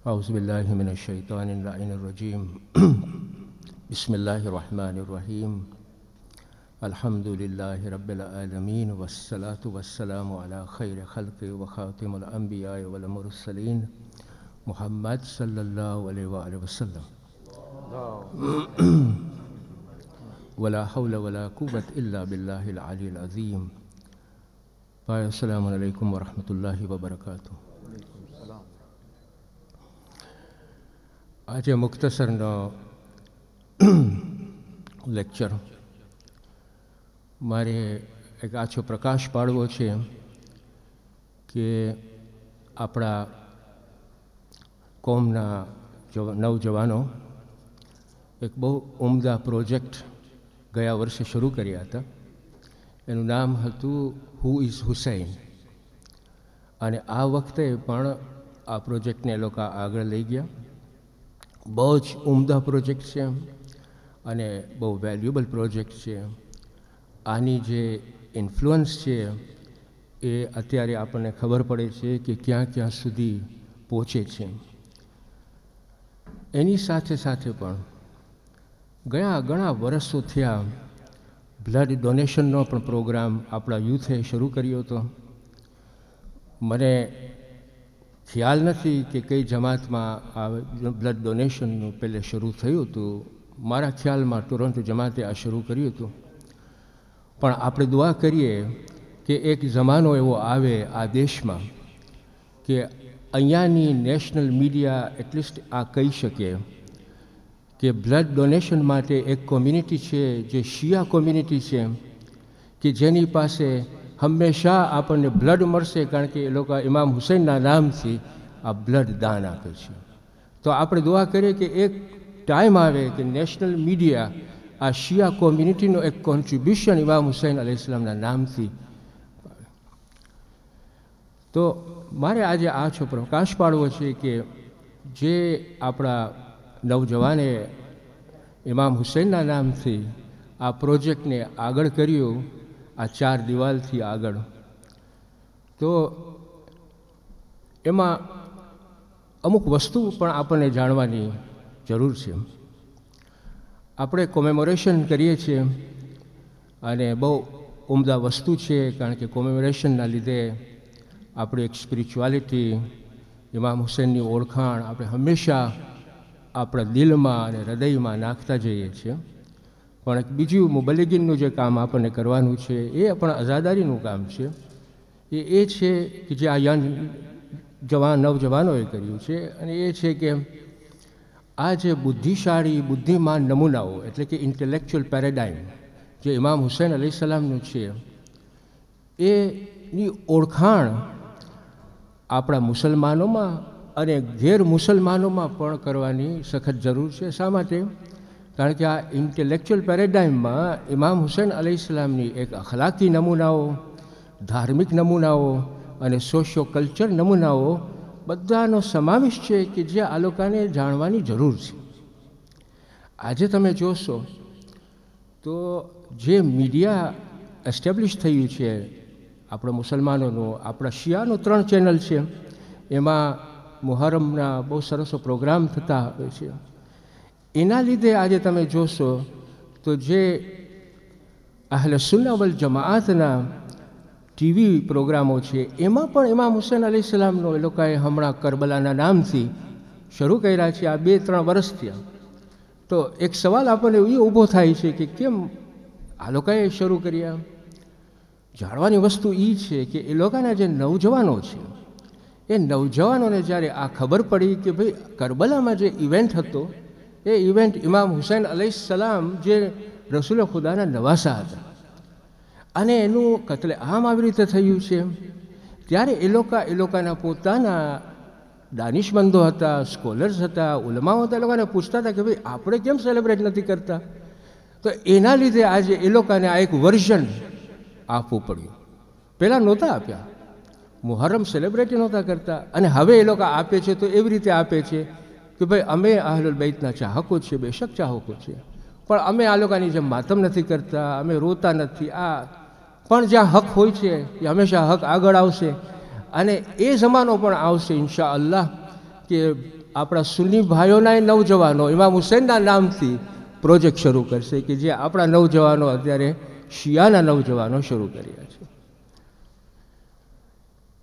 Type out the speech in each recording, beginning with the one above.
أعوذ بالله من الشيطان اللعين الرجيم. بسم الله الرحمن الرحيم. الحمد لله رب العالمين والصلاة والسلام على خير خلق وخاتم الأنبياء والمرسلين محمد صلى الله عليه وآله وسلم. ولا حول ولا قوة إلا بالله العلي العظيم. السلام عليكم ورحمة الله وبركاته. આજે મુખ્તસરનો લેક્ચર મારે એક આછો પ્રકાશ પાડવો છે કે આપણા કોમના નવજવાનો એક બહુ ઉમદા પ્રોજેક્ટ ગયા વર્ષે શરૂ કર્યા હતા. એનું નામ હતું હુ ઇઝ હુસૈન અને આ વખતે પણ આ પ્રોજેક્ટને લોકો આગળ લઈ ગયા. બહુ જ ઉમદા પ્રોજેક્ટ છે અને બહુ વેલ્યુએબલ પ્રોજેક્ટ છે. આની જે ઇન્ફ્લુઅન્સ છે એ અત્યારે આપણને ખબર પડે છે કે ક્યાં ક્યાં સુધી પહોંચે છે. એની સાથે સાથે પણ ગયા ઘણા વર્ષો થયા બ્લડ ડોનેશનનો પણ પ્રોગ્રામ આપણા યુથે શરૂ કર્યો હતો. મને ખ્યાલ નથી કે કઈ જમાતમાં આ બ્લડ ડોનેશનનું પહેલે શરૂ થયું હતું. મારા ખ્યાલમાં તુરંત જમાતે આ શરૂ કર્યું હતું. પણ આપણે દુઆ કરીએ કે એક જમાનો એવો આવે આ દેશમાં કે અહીંયાની નેશનલ મીડિયા એટલીસ્ટ આ કહી શકે કે બ્લડ ડોનેશન માટે એક કોમ્યુનિટી છે, જે શિયા કોમ્યુનિટી છે, કે જેની પાસે હંમેશા આપણને બ્લડ મળશે કારણ કે એ લોકો ઇમામ હુસૈનના નામથી આ બ્લડ દાન આપે છે. તો આપણે દુઆ કરીએ કે એક ટાઈમ આવે કે નેશનલ મીડિયા આ શિયા કોમ્યુનિટીનો એક કોન્ટ્રીબ્યુશન ઇમામ હુસૈન અલીસ્લામના નામથી તો મારે આજે આ છો પ્રકાશ પાડવો છે કે જે આપણા નવજવાને ઇમામ હુસૈનના નામથી આ પ્રોજેક્ટને આગળ કર્યું આ ચાર દિવાલથી આગળ. તો એમાં અમુક વસ્તુ પણ આપણને જાણવાની જરૂર છે. આપણે કોમેમોરેશન કરીએ છીએ અને બહુ ઉમદા વસ્તુ છે કારણ કે કોમેમોરેશનના લીધે આપણી એક સ્પિરિચ્યુઆલિટી ઇમામ હુસૈનની ઓળખાણ આપણે હંમેશા આપણા દિલમાં અને હૃદયમાં નાખતા જઈએ છીએ. પણ બીજું મુબલિગીનનું જે કામ આપણને કરવાનું છે, એ પણ આઝાદારીનું કામ છે. એ એ છે કે જે આ યંગ જવાન, નવજવાનોએ કર્યું છે અને એ છે કે આ જે બુદ્ધિશાળી, બુદ્ધિમાન નમૂનાઓ, એટલે કે ઇન્ટેલેક્ચ્યુઅલ પેરેડાઇમ જે ઇમામ હુસૈન અલી સલામનું છે, એની ઓળખાણ આપણા મુસલમાનોમાં અને ગેર મુસલમાનોમાં પણ કરવાની સખત જરૂર છે. શા માટે? કારણ કે આ ઇન્ટેલેક્ચ્યુઅલ પેરેડાઇમમાં ઇમામ હુસૈન અલી ઇસ્લામની એક અખલાકી નમૂનાઓ, ધાર્મિક નમૂનાઓ અને સોશિયો કલ્ચર નમૂનાઓ બધાનો સમાવેશ છે કે જે આ લોકોને જાણવાની જરૂર છે. આજે તમે જોશો તો જે મીડિયા એસ્ટેબ્લિશ થયું છે, આપણા મુસલમાનોનું, આપણા શિયાનું ત્રણ ચેનલ છે. એમાં મુહરમના બહુ સરસ પ્રોગ્રામ થતા હોય છે. એના લીધે આજે તમે જોશો તો જે અહલ સુન્નાવલ જમાઆતના ટીવી પ્રોગ્રામો છે, એમાં પણ ઇમામ હુસેન અલી સલામનો એ લોકોએ હમણાં કરબલાના નામથી શરૂ કર્યા છે, આ બે ત્રણ વર્ષ થયા. તો એક સવાલ આપણને એ ઊભો થાય છે કે કેમ આ લોકોએ શરૂ કર્યા? જાણવાની વસ્તુ એ છે કે એ લોકોના જે નવજવાનો છે, એ નવજવાનોને જ્યારે આ ખબર પડી કે ભાઈ કરબલામાં જે ઇવેન્ટ હતો એ ઇવેન્ટ ઇમામ હુસૈન અલી સલામ જે રસૂલ ખુદાના નવાસા હતા. અને એનું કતલે આમ આવી રીતે થયું છે. ત્યારે એ લોકો, એ લોકોના પોતાના દાનિશમંદો હતા સ્કોલર્સ હતા, ઉલમાઓ હતા, એ લોકોને પૂછતા હતા કે ભાઈ, આપણે કેમ સેલિબ્રેટ નથી કરતા? તો એના લીધે આજે એ લોકોને આ એક વર્ઝન આપવું પડ્યું. પહેલાં નહોતા આપ્યા. મુહર્રમ સેલિબ્રેટ નહોતા કરતા. અને હવે એ લોકો આપે છે તો એવી રીતે આપે છે. કે ભાઈ, અમે આહલુલ બૈતના ચાહકો છીએ, બેશક ચાહકો છીએ. પણ અમે આ લોકોની જેમ માતમ નથી કરતા, અમે રોતા નથી. આ પણ જ્યાં હક હોય છે, એ હંમેશા હક આગળ આવશે. અને એ જમાનો પણ આવશે ઇન્શા અલ્લાહ કે આપણા સુન્ની ભાઈઓના નવજવાનો, ઇમામ હુસૈનના નામથી પ્રોજેક્ટ શરૂ કરશે, કે જે આપણા નવજવાનો અત્યારે શિયાના નવજવાનો શરૂ કર્યા છે.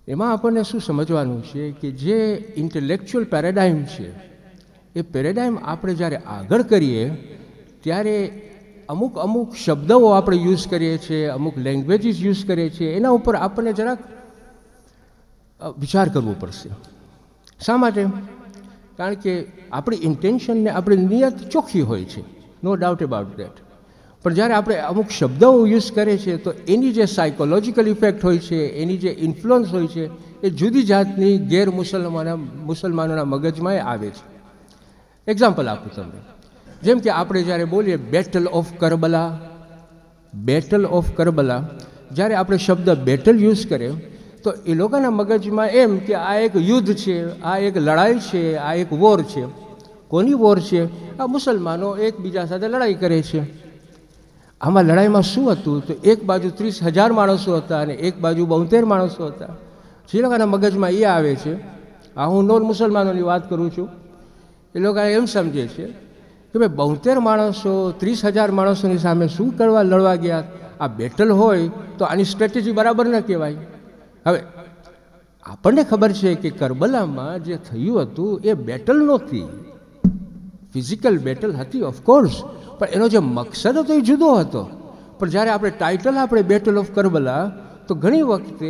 એમાં આપણને શું સમજવાનું છે, કે જે ઇન્ટેલેક્ચ્યુઅલ પેરેડાઇમ છે એ પેરેડાઇમ આપણે જ્યારે આગળ કરીએ, ત્યારે અમુક અમુક શબ્દો આપણે યુઝ કરીએ છીએ, અમુક લેંગ્વેજીસ યુઝ કરીએ છીએ, એના ઉપર આપણને જરાક વિચાર કરવો પડશે. શા માટે? કારણ કે આપણી ઇન્ટેન્શનને આપણી નિયત ચોખ્ખી હોય છે. નો ડાઉટ અબાઉટ દેટ પણ જ્યારે આપણે અમુક શબ્દો યુઝ કરીએ છીએ, તો એની જે સાયકોલોજીકલ ઇફેક્ટ હોય છે, એની જે ઇન્ફ્લુઅન્સ હોય છે, એ જુદી જાતની ગેર મુસલમાન મુસલમાનોના મગજમાં આવે છે. એક્ઝામ્પલ આપું તમને. જેમ કે આપણે જ્યારે બોલીએ battle of Karbala battle of Karbala જ્યારે આપણે શબ્દ બેટલ યુઝ કરીએ, તો એ લોકોના મગજમાં એમ કે આ એક યુદ્ધ છે, આ એક લડાઈ છે, આ એક વોર છે. કોની વોર છે? આ મુસલમાનો એકબીજા સાથે લડાઈ કરે છે. આમાં લડાઈમાં શું હતું? તો એક બાજુ ત્રીસ હજાર માણસો હતા અને એક બાજુ બોતેર માણસો હતા. જે લોકોના મગજમાં એ આવે છે. આ હું નોન મુસલમાનોની વાત કરું છું. એ લોકો એમ સમજે છે કે ભાઈ બોતેર માણસો, ત્રીસ હજાર માણસોની સામે શું કરવા લડવા ગયા? આ બેટલ હોય તો આની સ્ટ્રેટેજી બરાબર ન કહેવાય. હવે, આપણને ખબર છે કે કરબલામાં જે થયું હતું એ બેટલ નહોતી. ફિઝિકલ બેટલ હતી ઓફકોર્સ પણ એનો જે મકસદ હતો એ જુદો હતો. પણ જ્યારે આપણે ટાઇટલ આપણે બેટલ ઓફ કરબલા તો ઘણી વખતે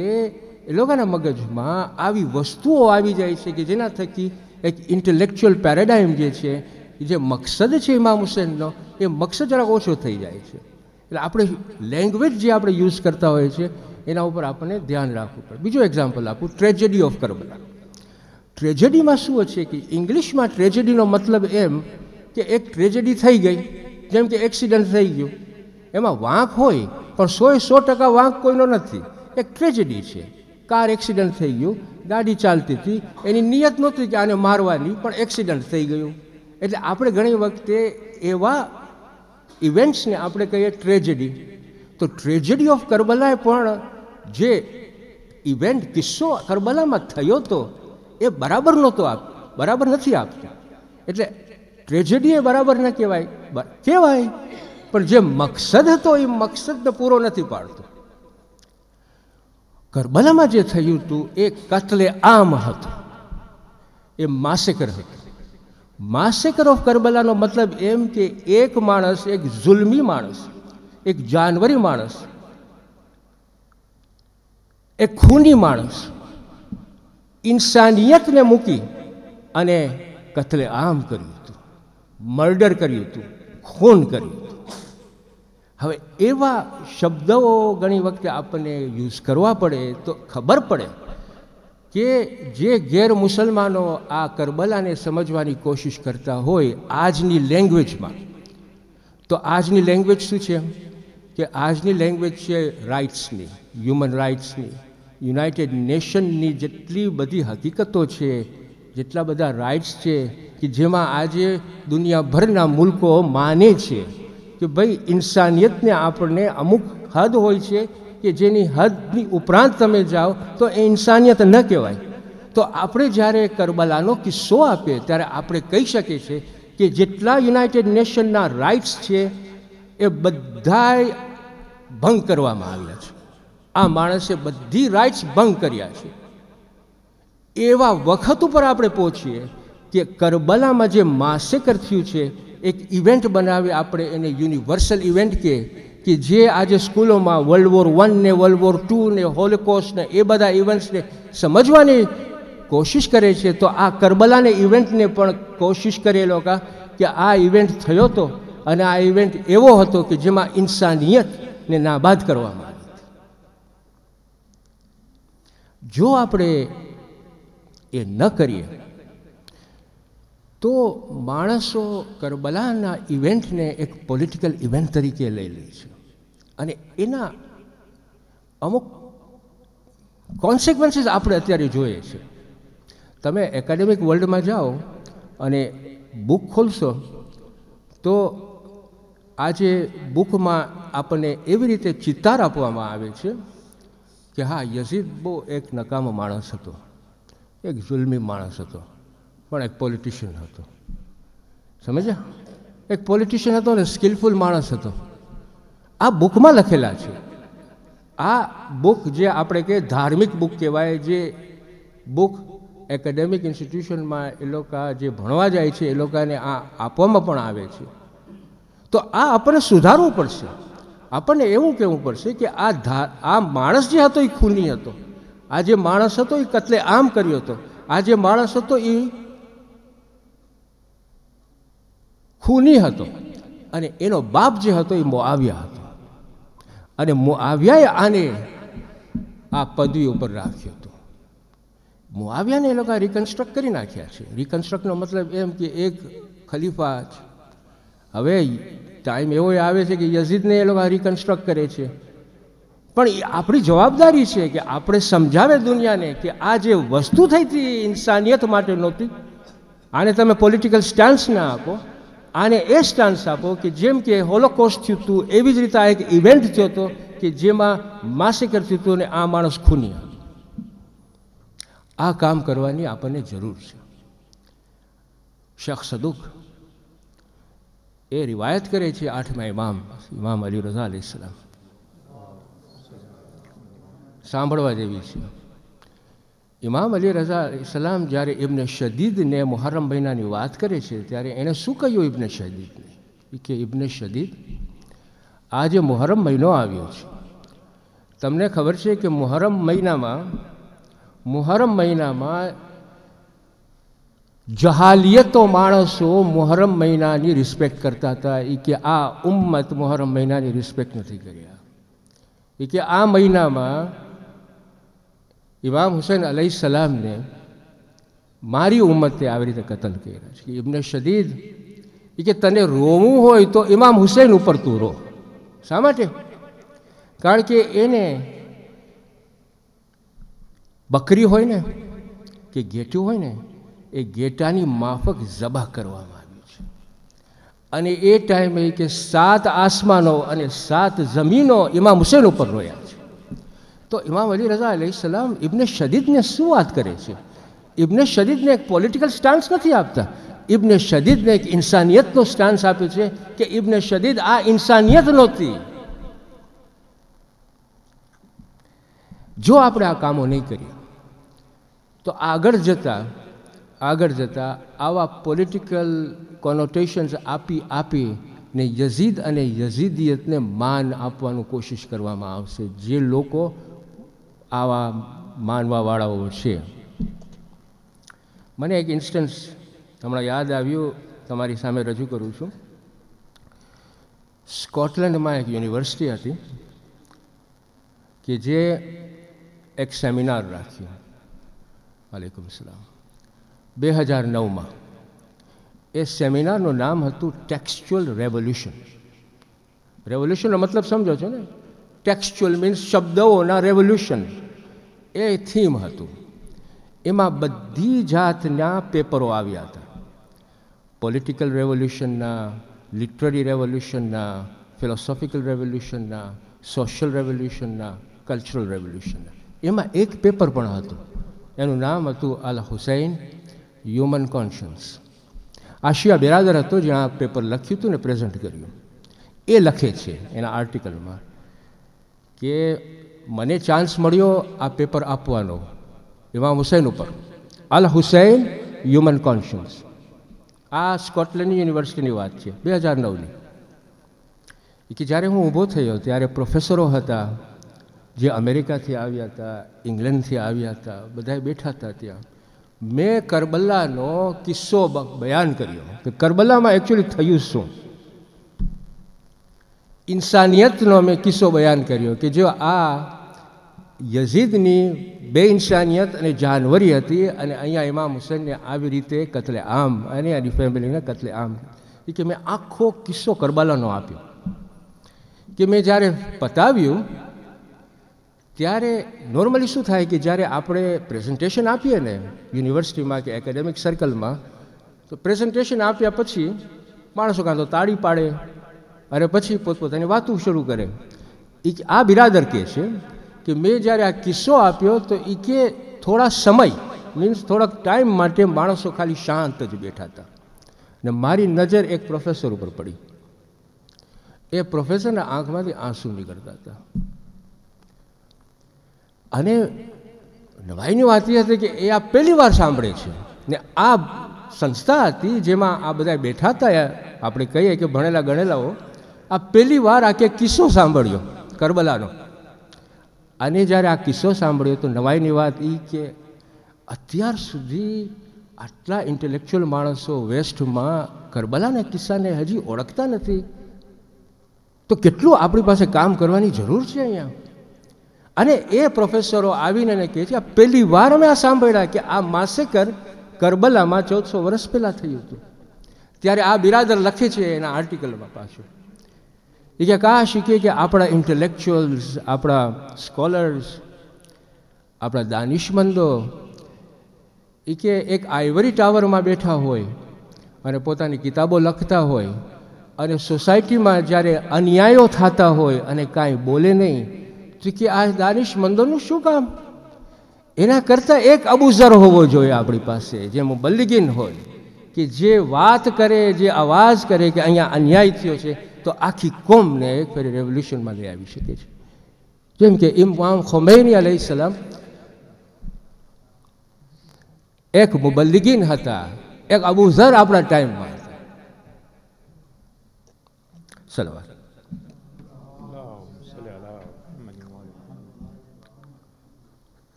એ લોકોના મગજમાં આવી વસ્તુઓ આવી જાય છે કે જેના થકી એક ઇન્ટેલેક્ચ્યુઅલ પેરેડાઇમ જે છે જે મકસદ છે ઇમામ હુસેનનો, એ મકસદ જરાક ઓછો થઈ જાય છે. એટલે આપણે લેંગ્વેજ જે આપણે યુઝ કરતા હોઈએ છીએ, એના ઉપર આપણને ધ્યાન રાખવું પડે. બીજું એક્ઝામ્પલ આપું ટ્રેજેડી ઓફ કરબલા ટ્રેજેડીમાં શું છે કે ઇંગ્લિશમાં ટ્રેજેડીનો મતલબ એમ કે એક ટ્રેજેડી થઈ ગઈ, જેમ કે એક્સિડન્ટ થઈ ગયું. એમાં વાંક હોય, પણ સોએ સો ટકા વાંક કોઈનો નથી. એક ટ્રેજેડી છે. કાર એક્સિડન્ટ થઈ ગયું. ગાડી ચાલતી હતી. એની નિયત નહોતી કે આને મારવાની, પણ એક્સિડન્ટ થઈ ગયું. એટલે આપણે ઘણી વખતે એવા ઇવેન્ટ્સને આપણે કહીએ ટ્રેજેડી તો ટ્રેજેડી ઓફ કરબલાએ પણ જે ઇવેન્ટ કિસ્સો કરબલામાં થયો તો, એ બરાબર નહોતો આપ, બરાબર નથી આપતો. એટલે ટ્રેજેડી એ બરાબર ન કહેવાય. કહેવાય. પણ જે મકસદ હતો એ મકસદને પૂરો નથી પાડતો. કરબલામાં જે થયું હતું એ કતલે આમ હતું. એ માસેકર હતું માસેકર ઓફ કરબલાનો મતલબ એમ કે એક માણસ, એક જુલ્મી માણસ, એક જાનવરી માણસ, એક ખૂની માણસ, ઇન્સાનિયતને મૂકી અને કતલે આમ કર્યું હતું. મર્ડર કર્યું હતું, ખૂન કર્યું હવે એવા શબ્દો ઘણી વખતે આપણને યુઝ કરવા પડે તો ખબર પડે કે જે ગેર મુસલમાનો આ કરબલાને સમજવાની કોશિશ કરતા હોય આજની લેંગ્વેજમાં તો આજની લેંગ્વેજ શું છે? કે આજની લેંગ્વેજ છે રાઇટ્સની હ્યુમન રાઇટ્સની યુનાઇટેડ નેશનની જેટલી બધી હકીકતો છે, જેટલા બધા રાઇટ્સ છે, કે જેમાં આજે દુનિયાભરના મુલ્કો માને છે. કે ભાઈ ઇન્સાનિયતને આપણને અમુક હદ હોય છે કે જેની હદની ઉપરાંત તમે જાઓ તો એ ઇન્સાનિયત ન કહેવાય. તો આપણે જ્યારે કરબલાનો કિસ્સો આપીએ ત્યારે આપણે કહી શકીએ છીએ કે જેટલા યુનાઇટેડ નેશનના રાઇટ્સ છે એ બધાય ભંગ કરવામાં આવ્યા છે. આ માણસે બધી રાઇટ્સ ભંગ કર્યા છે. એવા વખત ઉપર આપણે પહોંચીએ કે કરબલામાં જે માસેકર થયું છે એક ઇવેન્ટ બનાવી આપણે એને યુનિવર્સલ ઇવેન્ટ કે કે જે આજે સ્કૂલોમાં વર્લ્ડ વોર વન ને વર્લ્ડ વોર ટુ ને હોલોકોસ્ટ ને, એ બધા ઇવેન્ટ્સને સમજવાની કોશિશ કરે છે, તો આ કરબલાને ઇવેન્ટને પણ કોશિશ કરે લોકો કે આ ઇવેન્ટ થયો હતો અને આ ઇવેન્ટ એવો હતો કે જેમાં ઇન્સાનિયતને નાબાદ કરવામાં આવી જો આપણે એ ન કરીએ તો માણસો કરબલાના ઇવેન્ટને એક પોલિટિકલ ઇવેન્ટ તરીકે લઈ લે છે. અને એના અમુક કોન્સિક્વન્સીસ આપણે અત્યારે જોઈએ છે. તમે એકેડેમિક વર્લ્ડમાં જાઓ અને બુક ખોલશો, તો આજે બુકમાં આપણને એવી રીતે ચિતાર આપવામાં આવે છે કે હા, યઝીદ બહુ એક નકામો માણસ હતો, એક જુલ્મી માણસ હતો. પણ એક પોલિટિશિયન હતો. સમજ્યા? એક પોલિટિશિયન હતો ને સ્કિલફુલ માણસ હતો. આ બુકમાં લખેલા છે. આ બુક જે આપણે કે ધાર્મિક બુક કહેવાય, જે બુક એકેડેમિક ઇન્સ્ટિટ્યુશનમાં એ લોકો જે ભણવા જાય છે, એ લોકોને આ આપવામાં પણ આવે છે. તો આ આપણને સુધારવું પડશે. આપણને એવું કહેવું પડશે કે આ ધા, આ માણસ જે હતો એ ખૂની હતો. આ જે માણસ હતો એ કતલે આમ કર્યો હતો. આ જે માણસ હતો એ ખૂની હતો. અને એનો બાપ જે હતો એ મોઆવ્યા હતો. અને મોઆવ્યાએ આને આ પદવી ઉપર રાખ્યો હતો. મોઆવ્યાને એ લોકો રિકન્સ્ટ્રક્ટ કરી નાખ્યા છે. રિકન્સ્ટ્રક્ટનો મતલબ એમ કે એક ખલીફા હવે ટાઈમ એવો આવે છે કે યઝીદને એ લોકો રિકન્સ્ટ્રક્ટ કરે છે. પણ આપણી જવાબદારી છે કે આપણે સમજાવે દુનિયાને કે આ જે વસ્તુ થઈ હતી ઇન્સાનિયત માટે નહોતી. આને તમે પોલિટિકલ સ્ટાન્સ ના આપો. આને એ સ્ટાન્સ આપો કે જેમ કે હોલોકોસ્ટ થયું હતું, એવી જ રીતે આ એક ઇવેન્ટ થયો હતો કે જેમાં માસિકર થયું હતું અને આ માણસ ખૂની આ કામ કરવાની આપણને જરૂર છે. શખ્સ સદુક એ રિવાયત કરે છે આઠમા ઇમામ ઇમામ અલી રઝા અલી સાંભળવા જેવી છે. ઇમામ અલી રઝા ઇસ્લામ જ્યારે ઇબ્ન શદીદને મુહર્રમ મહિનાની વાત કરે છે, ત્યારે એણે શું કહ્યું ઇબ્ન શદીદને? કે, ઇબ્ન શદીદ આ જે મુહર્રમ મહિનો આવ્યો છે. તમને ખબર છે કે મુહર્રમ મહિનામાં મુહરમ મહિનામાં જહાલિયતો માણસો મુહરમ મહિનાની રિસ્પેક્ટ કરતા હતા. એ કે, આ ઉમ્મત મુહરમ મહિનાની રિસ્પેક્ટ નથી કર્યા. એ કે, આ મહિનામાં ઇમામ હુસૈન અલી સલામને મારી ઉમ્મતે આવી રીતે કતલ કર્યા છે. ઇમને શદીદ એ કે તને રોવું હોય તો ઇમામ હુસૈન ઉપર તું રો. શા માટે? કારણ કે એને બકરી હોય ને, કે ઘેટું હોય ને, એ ઘેટાની માફક જબા કરવામાં આવ્યું છે. અને એ ટાઈમે કે સાત આસમાનો અને સાત જમીનો ઇમામ હુસૈન ઉપર રોયા તો ઇમામ અલી રઝા અલી સલામ ઇબ્ને શદીદને શું વાત કરે છે? ઇબ્ને શદીદને એક પોલિટિકલ સ્ટાન્સ નથી આપતા. ઇબ્ને શદીદને એક ઇન્સાનિયતનો સ્ટાન્સ આપ્યો છે કે ઇબ્ને શદીદ આ ઇન્સાનિયત નહોતી. જો આપણે આ કામો નહીં કરીએ, તો આગળ જતાં આગળ જતાં આવા પોલિટિકલ કોનોટેશન્સ આપી આપી ને યઝીદ અને યઝીદિયતને માન આપવાનું કોશિશ કરવામાં આવશે. જે લોકો આવા માનવાવાળાઓ છે. મને એક ઇન્સ્ટન્સ હમણાં યાદ આવ્યું, તમારી સામે રજૂ કરું છું. સ્કોટલેન્ડમાં એક યુનિવર્સિટી હતી કે જે એક સેમિનાર રાખ્યો. વાલેકુમ સલામ. બે હજાર નવમાં. એ સેમિનારનું નામ હતું ટેક્સ્ચ્યુઅલ રેવોલ્યુશન રેવોલ્યુશનનો મતલબ સમજો છો ને? ટેક્સ્ચ્યુઅલ મીન્સ શબ્દોના રેવોલ્યુશન એ થીમ હતું. એમાં બધી જાતના પેપરો આવ્યા હતા. પોલિટિકલ રેવોલ્યુશનના લિટરરી રેવોલ્યુશનના ફિલોસોફિકલ રેવોલ્યુશનના સોશિયલ રેવોલ્યુશનના કલ્ચરલ રેવોલ્યુશનના એમાં એક પેપર પણ હતું. એનું નામ હતું અલ હુસૈન હ્યુમન કોન્શિયન્સ આશિયા બિરાદર હતો જ્યાં પેપર લખ્યું હતું ને પ્રેઝન્ટ કર્યું. એ લખે છે એના આર્ટિકલમાં કે મને ચાન્સ મળ્યો આ પેપર આપવાનો, ઇમામ હુસૈન ઉપર. અલ હુસૈન હ્યુમન કોન્શિયન્સ આ સ્કોટલેન્ડ યુનિવર્સિટીની વાત છે, બે હજાર નવની. કે જ્યારે હું ઊભો થયો, ત્યારે પ્રોફેસરો હતા, જે અમેરિકાથી આવ્યા હતા, ઇંગ્લેન્ડથી આવ્યા હતા બધા બેઠા હતા ત્યાં. મેં કરબલાનો કિસ્સો બયાન કર્યો કે કરબલામાં એકચ્યુઅલી થયું શું? ઇન્સાનિયતનો મેં કિસ્સો બયાન કર્યો કે જો આ યઝીદની બે ઇન્સાનિયત અને જાનવરી હતી અને અહીંયા ઇમામ હુસેનને આવી રીતે કતલે આમ અને એની ફેમિલીને કતલે આમ. એ કે મેં આખો કિસ્સો કરબાલાનો આપ્યો. કે મેં જ્યારે પતાવ્યું, ત્યારે નોર્મલી શું થાય કે જ્યારે આપણે પ્રેઝન્ટેશન આપીએ ને યુનિવર્સિટીમાં કે એકેડેમિક સર્કલમાં તો પ્રેઝન્ટેશન આપ્યા પછી માણસો કાં તો તાળી પાડે અને પછી પોતપોતાની વાતો શરૂ કરે. એ આ બિરાદર કહે છે કે મેં જ્યારે આ કિસ્સો આપ્યો તો એ કે થોડા સમય મીન્સ થોડાક ટાઈમ માટે માણસો ખાલી શાંત જ બેઠા હતા. ને મારી નજર એક પ્રોફેસર ઉપર પડી. એ પ્રોફેસરના આંખમાંથી આંસુ નીકળતા હતા. અને નવાઈની વાત એ હતી કે એ આ પહેલી વાર સાંભળે છે. ને આ સંસ્થા હતી જેમાં આ બધા બેઠા હતા આપણે કહીએ કે ભણેલા ગણેલાઓ આ પહેલી વાર આ કે કિસ્સો સાંભળ્યો, કરબલાનો. અને જ્યારે આ કિસ્સો સાંભળ્યો તો નવાઈની વાત એ કે અત્યાર સુધી આટલા ઇન્ટેલેક્ચ્યુઅલ માણસો વેસ્ટમાં કરબલાના કિસ્સાને હજી ઓળખતા નથી. તો કેટલું આપણી પાસે કામ કરવાની જરૂર છે અહીંયા? અને એ પ્રોફેસરો આવીને એને કહે છે, આ પહેલી વાર અમે આ સાંભળ્યા કે આ માસેકર કરબલામાં ચૌદસો વર્ષ પહેલાં થયું હતું. ત્યારે આ બિરાદર લખે છે એના આર્ટિકલમાં પાછું. એ કે કા શીખે કે આપણા ઇન્ટેલેક્ચ્યુઅલ્સ આપણા સ્કોલર્સ આપણા દાનિશમંદો, એ કે એક આઈવરી ટાવરમાં બેઠા હોય અને પોતાની કિતાબો લખતા હોય અને સોસાયટીમાં જ્યારે અન્યાયો થતા હોય અને કાંઈ બોલે નહીં, તો કે આ દાનિશમંદોનું શું કામ? એના કરતાં એક અબુઝર હોવો જોઈએ આપણી પાસે, જે મુબલ્લિગીન હોય, કે જે વાત કરે, જે અવાજ કરે કે અહીંયા અન્યાય થયો છે તો આખી કોમને એક ફરી રેવોલ્યુશનમાં લઈ આવી શકે છે. જેમ કે ઇમામ ખોમૈની અલૈહિ સલામ એક મુબલ્લિગીન હતા એક અબુઝર આપણા ટાઈમમાં હતા. સલવાર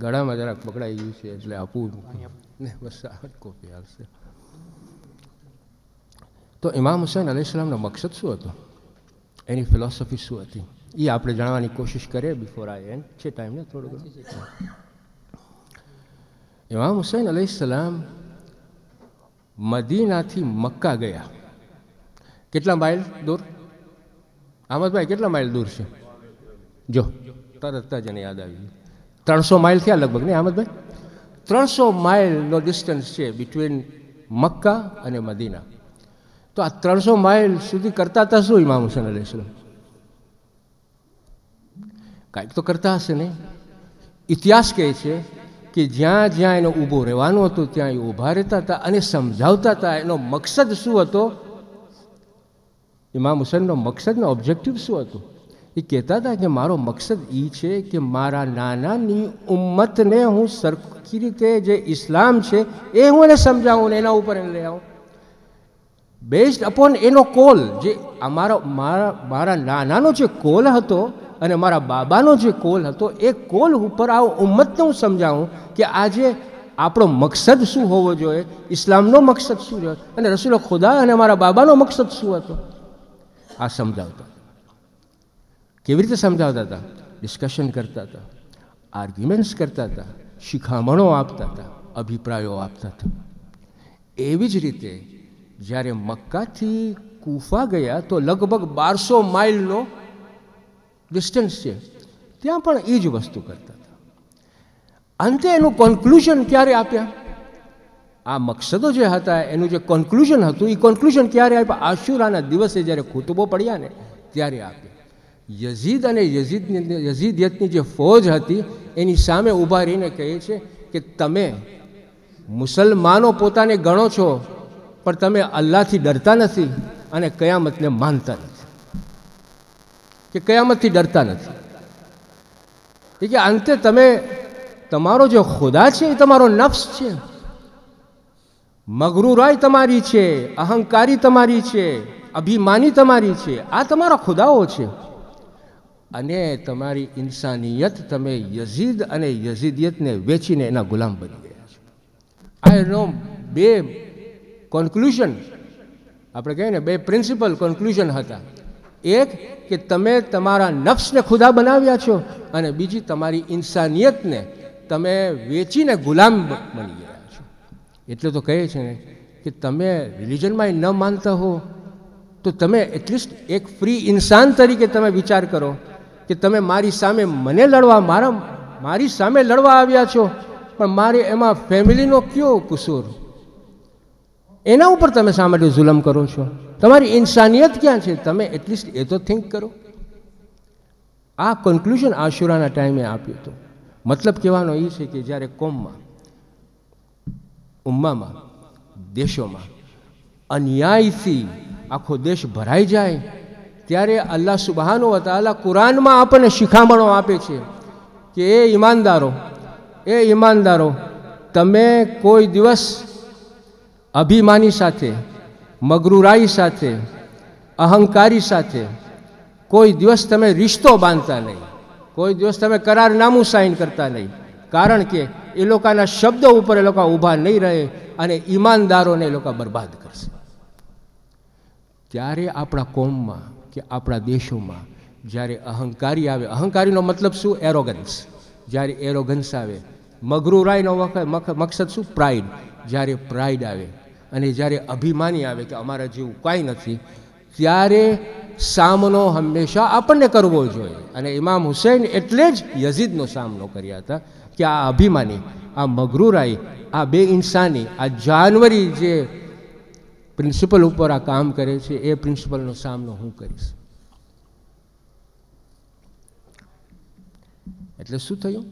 ગળામાં જરાક પકડાઈ ગયું છે એટલે આપવું ને બસ આ કોપી આવશે. તો ઇમામ હુસૈન અલીસલામનો મકસદ શું હતો? એની ફિલોસોફી શું હતી? એ આપણે જાણવાની કોશિશ કરીએ બિફોર આઈ એન્ડ છે ટાઈમ ને થોડું ઘણું? ઇમામ હુસૈન અલીસલામ મદીનાથી મક્કા ગયા. કેટલા માઇલ દૂર? અહમદભાઈ, કેટલા માઇલ દૂર છે? જો, તરત જ એને યાદ આવી ત્રણસો માઇલ થયા લગભગ, નહીં અહમદભાઈ? ત્રણસો માઇલનો ડિસ્ટન્સ છે બિટવીન મક્કા અને મદીના. તો આ ત્રણસો માઇલ સુધી કરતા હતા શું ઇમામ હુસેન અલીસ્લામ કાંઈક તો કરતા હશે નહીં ઇતિહાસ કહે છે કે જ્યાં જ્યાં એનો ઊભો રહેવાનું હતું, ત્યાં એ ઊભા રહેતા હતા અને સમજાવતા હતા. એનો મકસદ શું હતો? ઇમામ હુસેનનો મકસદનો ઓબ્જેક્ટિવ શું હતું? એ કહેતા હતા કે મારો મકસદ એ છે કે મારા નાનાની ઉમ્મતને હું સરખી રીતે જે ઇસ્લામ છે એ હું એને સમજાવું ને એના ઉપર એને લઈ આવું. બેઝડ અપોન એનો કોલ જે અમારો, મારા મારા નાનાનો જે કોલ હતો અને મારા બાબાનો જે કોલ હતો, એ કોલ ઉપર આ ઉમ્મતને હું સમજાવું કે આજે આપણો મકસદ શું હોવો જોઈએ, ઇસ્લામનો મકસદ શું જોઈએ અને રસૂલ ખુદા અને મારા બાબાનો મકસદ શું હતો? આ સમજાવતા. કેવી રીતે સમજાવતા હતા? ડિસ્કશન કરતા હતા આર્ગ્યુમેન્ટ્સ કરતા હતા, શિખામણો આપતા હતા, અભિપ્રાયો આપતા હતા. એવી જ રીતે જ્યારે મક્કાથી કુફા ગયા તો લગભગ બારસો માઇલનો ડિસ્ટન્સ છે. ત્યાં પણ એ જ વસ્તુ કરતા હતા. અંતે એનું કોન્ક્લુઝન ક્યારે આપ્યા? આ મકસદો જે હતા, એનું જે કોન્ક્લુઝન હતું એ કોન્ક્લુઝન ક્યારે આપ્યા? આશુરાના દિવસે જ્યારે ખુતબો પડ્યા ને, ત્યારે આપ્યા. યઝીદ અને યઝીદની યઝીદિયતની જે ફોજ હતી, એની સામે ઊભા રહીને કહે છે કે તમે મુસલમાનો પોતાને ગણો છો પણ તમે અલ્લાહથી ડરતા નથી અને કયામતને માનતા નથી. કે કયામતથી ડરતા નથી. કે અંતે તમે, તમારો જે ખુદા છે એ તમારો નફ્સ છે. મગરૂરાય તમારી છે, અહંકારી તમારી છે, અભિમાની તમારી છે, આ તમારા ખુદાઓ છે. અને તમારી ઇન્સાનિયત તમે યઝીદ અને યઝીદિયતને વેચીને એના ગુલામ બની ગયા છો. આ એનો બે કોન્ક્લુઝન આપણે કહીએ ને, બે પ્રિન્સિપલ કોન્ક્લુઝન હતા. એક, કે તમે તમારા નફ્સને ખુદા બનાવ્યા છો અને બીજી તમારી ઇન્સાનિયતને તમે વેચીને ગુલામ બની ગયા છો. એટલે તો કહે છે ને, કે તમે રિલિજનમાં ન માનતા હો, તો તમે એટલીસ્ટ એક ફ્રી ઇન્સાન તરીકે તમે વિચાર કરો કે તમે મારી સામે મને લડવા, મારા, મારી સામે લડવા આવ્યા છો, પણ મારે એમાં ફેમિલીનો કયો કસૂર? એના ઉપર તમે શા માટે જુલમ કરો છો? તમારી ઇન્સાનિયત ક્યાં છે? તમે એટલીસ્ટ એ તો થિંક કરો. આ કન્ક્લુઝન આશુરાના ટાઈમે આપ્યું હતું. મતલબ કહેવાનો એ છે કે જ્યારે કોમમાં, ઉમ્મામાં, દેશોમાં અન્યાયથી આખો દેશ ભરાઈ જાય, ત્યારે અલ્લાહ સુબહાનો વતાલા કુરાનમાં આપણને શિખામણો આપે છે કે, એ ઈમાનદારો એ ઈમાનદારો, તમે કોઈ દિવસ અભિમાની સાથે, મગરૂરાઈ સાથે, અહંકારી સાથે, કોઈ દિવસ તમે રિશ્તો બાંધતા નહીં, કોઈ દિવસ તમે કરારનામું સાઇન કરતા નહીં, કારણ કે એ લોકોના શબ્દો ઉપર એ લોકો ઊભા નહીં રહે અને ઈમાનદારોને એ લોકો બરબાદ કરશે. ત્યારે આપણા કોમમાં કે આપણા દેશોમાં જ્યારે અહંકારી આવે, અહંકારીનો મતલબ શું? એરોગન્સ જ્યારે એરોગન્સ આવે મગરુરાયનો મકસદ શું? પ્રાઇડ જ્યારે પ્રાઇડ આવે અને જ્યારે અભિમાની આવે કે અમારા જેવું કાંઈ નથી, ત્યારે સામનો હંમેશા આપણને કરવો જોઈએ. અને ઇમામ હુસૈન એટલે જ યઝીદનો સામનો કર્યા હતા કે આ અભિમાની, આ મગરૂરાઈ, આ બે ઇન્સાની, આ જાનવરી જે પ્રિન્સિપલ ઉપર આ કામ કરે છે, એ પ્રિન્સિપલનો સામનો હું કરીશ. એટલે શું થયું?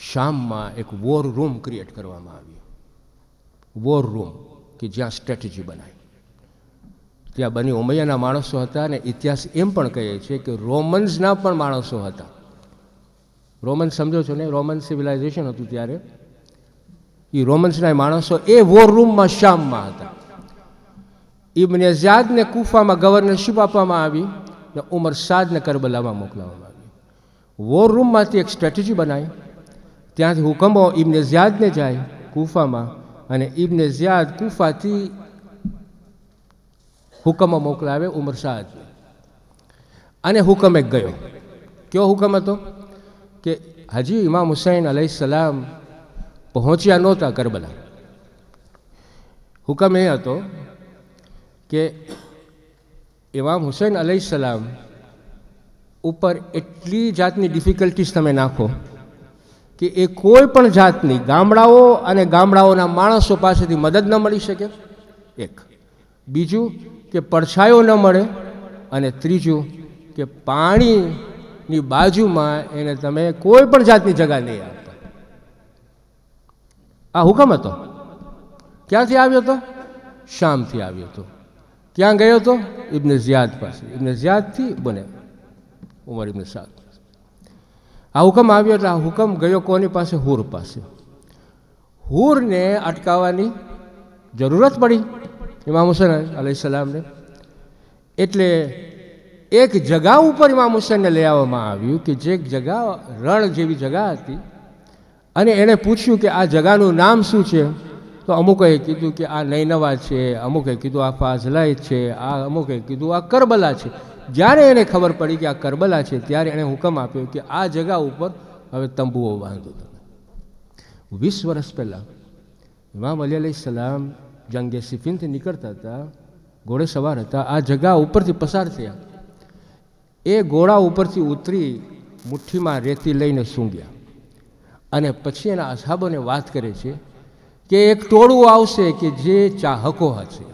શામમાં એક વોર રૂમ ક્રિએટ કરવામાં આવ્યો. વોર રૂમ કે જ્યાં સ્ટ્રેટેજી બનાવી ત્યાં બની ઉમૈયાના માણસો હતા અને ઇતિહાસ એમ પણ કહે છે કે રોમન્સના પણ માણસો હતા. રોમન્સ સમજો છો ને, રોમન સિવિલાઇઝેશન હતું ત્યારે. એ રોમન્સના માણસો એ વોર રૂમમાં શામમાં હતા. ઇબને ઝાદને કુફામાં ગવર્નરશીપ આપવામાં આવી ને ઉમર સાદને કરબલામાં મોકલાવવામાં આવી. વોર રૂમમાંથી એક સ્ટ્રેટેજી બનાવી ત્યાંથી હુકમો ઇબને ઝાદને જાય કુફામાં. અને ઇબને ઝિયાદ કુફાથી હુકમો મોકલાવે ઉમર શાહ અને હુકમ એક ગયો. કયો હુકમ હતો? કે હજી ઇમામ હુસૈન અલૈહ સલામ પહોંચ્યા નહોતા કરબલા. હુકમ એ હતો કે ઇમામ હુસૈન અલૈહ સલામ ઉપર એટલી જાતની ડિફિકલ્ટીઝ તમે નાખો કે એ કોઈ પણ જાતની ગામડાઓ અને ગામડાઓના માણસો પાસેથી મદદ ન મળી શકે? એક. બીજું કે પડછાયો ન મળે અને ત્રીજું કે પાણીની બાજુમાં એને તમે કોઈ પણ જાતની જગા નહીં આપતા. આ હુકમ હતો? ક્યાંથી આવ્યો હતો? શામથી આવ્યો હતો. ક્યાં ગયો હતો? ઇબને ઝિયાદ પાસે. ઇબને ઝિયાદથી બને. ઉમર ઇબને સાદ. આ હુકમ આવ્યો એટલે આ હુકમ ગયો કોની પાસે? હુર પાસે. હુરને અટકાવવાની જરૂરત પડી. ઇમામ હુસેન અલૈહિસ્સલામને એટલે એક જગા ઉપર ઇમામ હુસેનને લઈ આવવામાં આવ્યું કે જે જગા, રણ જેવી જગા હતી. અને એણે પૂછ્યું કે આ જગાનું નામ શું છે? તો અમુકે કીધું કે આ નૈનવા છે અમુકે કીધું આ ફાઝલાઈ છે, આ અમુકે કીધું આ કરબલા છે. જ્યારે એને ખબર પડી કે આ કરબલા છે, ત્યારે એણે હુકમ આપ્યો કે આ જગા ઉપર હવે તંબુઓ બાંધો તમે. વીસ વર્ષ પહેલાં ઇમામ અલી અલી સલામ જંગે સિફિનથી નીકળતા હતા, ઘોડે સવાર હતા, આ જગા ઉપરથી પસાર થયા. એ ઘોડા ઉપરથી ઉતરી મુઠ્ઠીમાં રેતી લઈને સૂંઘ્યા. અને પછી એના અસાબોને વાત કરે છે કે એક ટોળું આવશે કે જે ચાહકો હશે.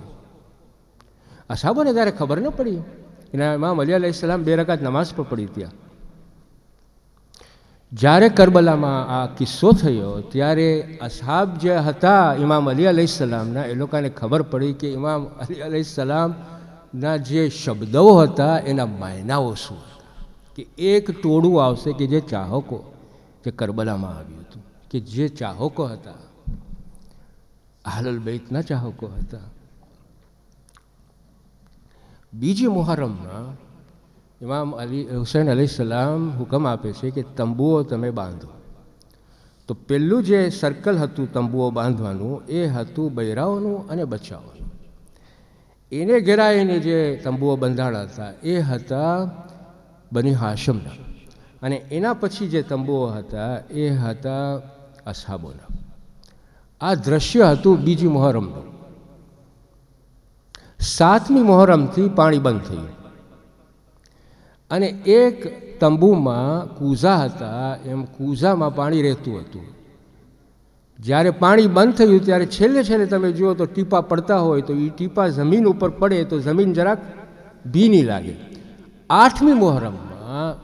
અસાબોને ત્યારે ખબર ન પડી. એના ઇમામ અલી અલાઈસલામ સલામ બે રકાત નમાઝ પર પડી ત્યાં જ્યારે કરબલામાં આ કિસ્સો થયો, ત્યારે અસાબ જે હતા ઇમામ અલી અલાઈસલામના સલામના, એ લોકોને ખબર પડી કે ઇમામ અલી અલાઈસલામના સલામના જે શબ્દો હતા, એના માયનાઓ શું કે એક ટોળું આવશે કે જે ચાહકો, જે કરબલામાં આવ્યું હતું, કે જે ચાહકો હતા આહલલ બૈતના ચાહકો હતા બીજી મુહર્રમમાં ઇમામ અલી, હુસૈન અલી સલામ હુકમ આપે છે કે તંબુઓ તમે બાંધો. તો પહેલું જે સર્કલ હતું તંબુઓ બાંધવાનું, એ હતું બૈરાઓનું અને બચ્ચાઓનું. એને ઘેરાઈને જે તંબુઓ બંધાણા હતા, એ હતા બની હાશમના. અને એના પછી જે તંબુઓ હતા, એ હતા અસાબોના. આ દ્રશ્ય હતું બીજી મોહરમનું સાતમી મોહરમથી પાણી બંધ થયું. અને એક તંબુમાં કૂઝા હતા, એમ કૂઝામાં પાણી રહેતું હતું. જ્યારે પાણી બંધ થયું, ત્યારે છેલ્લે છેલ્લે તમે જુઓ તો ટીપા પડતા હોય તો એ ટીપા જમીન ઉપર પડે તો જમીન જરાક ભીની લાગે. આઠમી મોહરમમાં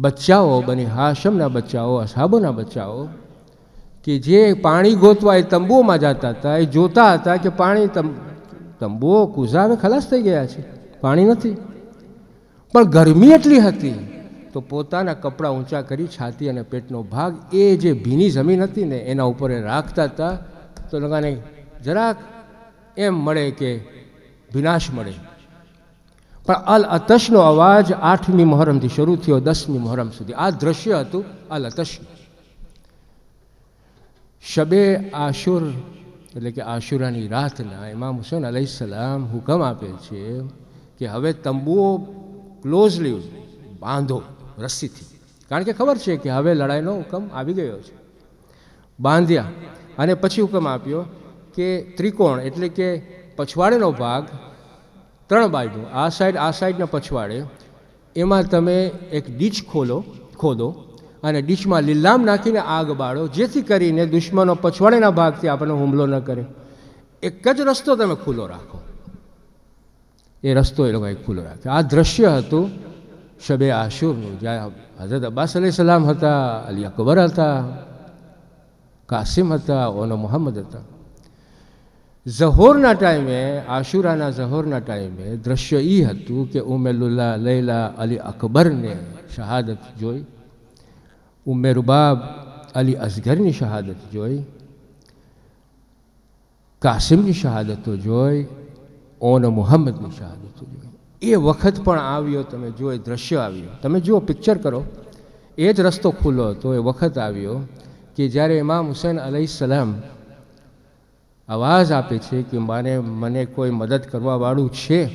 બચ્ચાઓ, બની હાશમના બચ્ચાઓ, અસાબોના બચ્ચાઓ, કે જે પાણી ગોતવા એ તંબુઓમાં જતા હતા, એ જોતા હતા કે પાણી તંબુઓ કુઝાને ખલાસ થઈ ગયા છે, પાણી નથી. પણ ગરમી એટલી હતી તો પોતાના કપડાં ઊંચા કરી છાતી અને પેટનો ભાગ એ જે ભીની જમીન હતી ને એના ઉપર એ રાખતા હતા, તો લગાને જરાક એમ મળે કે વિનાશ મળે. પણ અલ અતશનો અવાજ આઠમી મોહરમથી શરૂ થયો, દસમી મોહરમ સુધી. આ દ્રશ્ય હતું અલ અતશનું શબે આશુર એટલે કે આશુરાની રાતના ઇમામ હુસેન સલામ હુકમ આપે છે કે હવે તંબુઓ ક્લોઝલી બાંધો રસ્સીથી કારણ કે ખબર છે કે હવે લડાઈનો હુકમ આવી ગયો છે. બાંધ્યા અને પછી હુકમ આપ્યો કે ત્રિકોણ એટલે કે પછવાડેનો ભાગ ત્રણ બાજુ, આ સાઈડ આ સાઈડના પછવાડે. એમાં તમે એક ડીચ ખોલો, ખોદો. અને ડીશમાં લીલામ નાખીને આગ બાળો. જેથી કરીને દુશ્મનો પછવાડેના ભાગથી આપણને હુમલો ન કરે. એક જ રસ્તો તમે ખુલ્લો રાખો. એ રસ્તો એ લોકોએ ખુલ્લો રાખ્યો. આ દ્રશ્ય હતું શબે આશુરનું. જ્યાં હઝરત અબ્બાસ અલી સલામ હતા, અલી અકબર હતા, કાસિમ હતા, ઓનો મોહમ્મદ હતા. ઝહોરના ટાઈમે, આશુરાના ઝહોરના ટાઈમે દ્રશ્ય એ હતું કે ઉમેલુલ્લા લૈલા અલી અકબરને શહાદત જોઈ ઉમ્મે રૂબાબ અલી અસગરની શહાદત જોઈ કાસિમની શહાદતો જોઈ ઓન મુહમ્મદની શહાદતો જોઈ એ વખત પણ આવ્યો, તમે જો એ દ્રશ્ય આવ્યો. તમે જુઓ પિક્ચર કરો. એ જ રસ્તો ખુલ્લો હતો, એ વખત આવ્યો કે જ્યારે ઇમામ હુસેન સલામ અવાજ આપે છે કે મારે, મને કોઈ મદદ કરવાવાળું છે,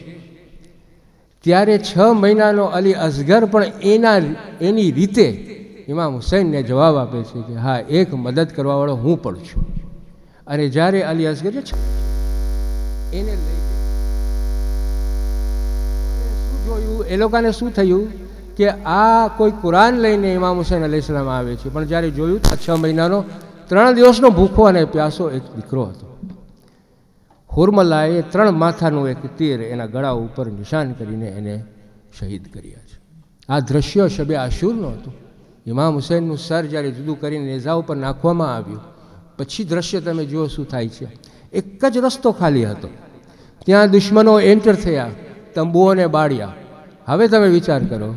ત્યારે છ મહિનાનો અલી અસગર પણ એના, એની રીતે ઇમામ હુસૈનને જવાબ આપે છે કે હા, એક મદદ કરવાવાળો હું પણ છું. અને જ્યારે અલી અસગર એને લઈ શું જોયું? એ લોકોને શું થયું? કે આ કોઈ કુરાન લઈને ઇમામ હુસૈન અલી ઇસ્લામ આવે છે. પણ જ્યારે જોયું છ મહિનાનો, ત્રણ દિવસનો ભૂખો અને પ્યાસો એક દીકરો હતો. હુરમલાએ ત્રણ માથાનું એક તીર એના ગળા ઉપર નિશાન કરીને એને શહીદ કર્યા છે. આ દ્રશ્ય શબે આશુરનું હતું. ઇમામ હુસૈનનું સર જ્યારે જુદું કરીને રેઝા ઉપર નાખવામાં આવ્યું, પછી દ્રશ્ય તમે જુઓ શું થાય છે. એક જ રસ્તો ખાલી હતો. ત્યાં દુશ્મનો એન્ટર થયા, તંબુઓને બાળ્યા. હવે તમે વિચાર કરો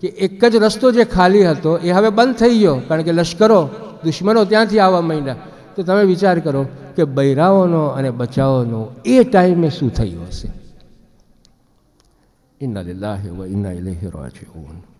કે એક જ રસ્તો જે ખાલી હતો, એ હવે બંધ થઈ ગયો, કારણ કે લશ્કરો, દુશ્મનો ત્યાંથી આવવા માંડ્યા. તો તમે વિચાર કરો કે બૈરાઓનો અને બચાવોનો એ ટાઈમે શું થયું હશે? ઇન્ના લિલ્લાહી વ ઇન્ના ઇલૈહિ રાજીઉન.